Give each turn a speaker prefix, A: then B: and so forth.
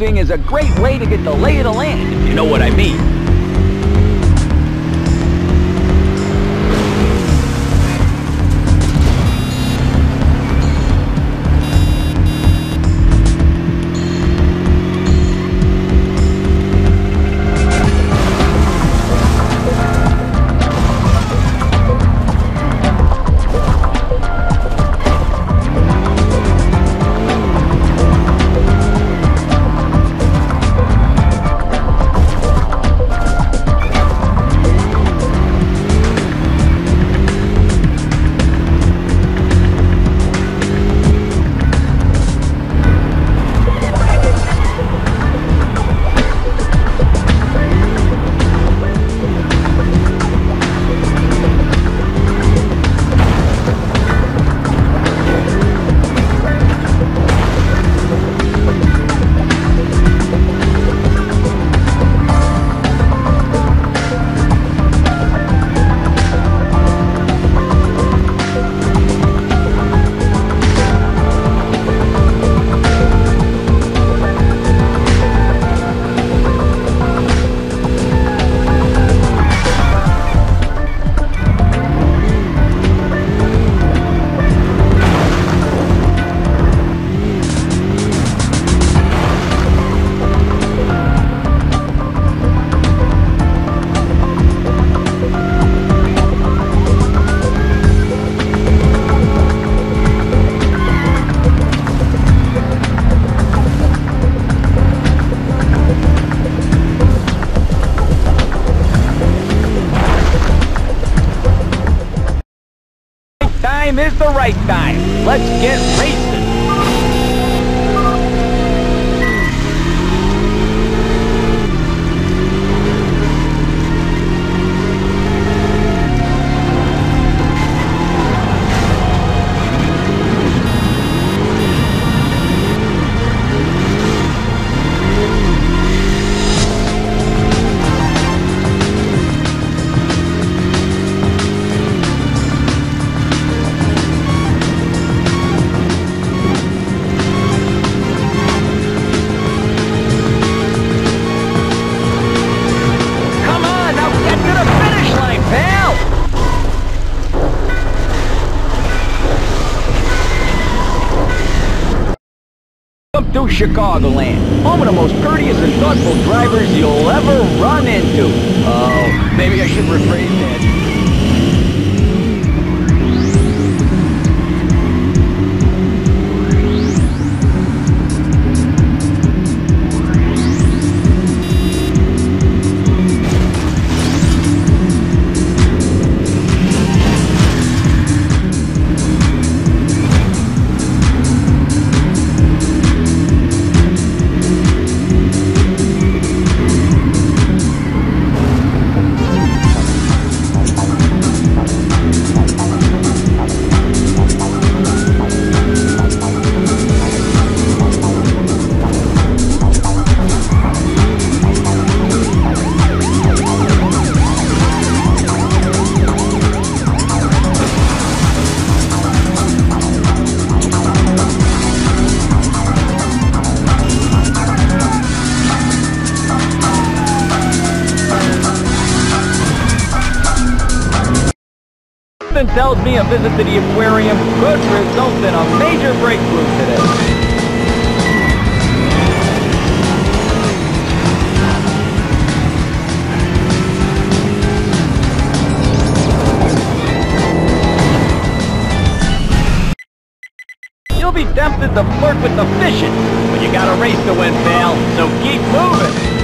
A: is a great way to get the lay of the land, if you know what I mean. The right time. Let's get racing. To Chicagoland, home of the most courteous and thoughtful drivers you'll ever run into. Oh, maybe I should rephrase that. Something tells me a visit to the aquarium could result in a major breakthrough today. You'll be tempted to flirt with the fishing, but you got a race to win, pal, so keep moving.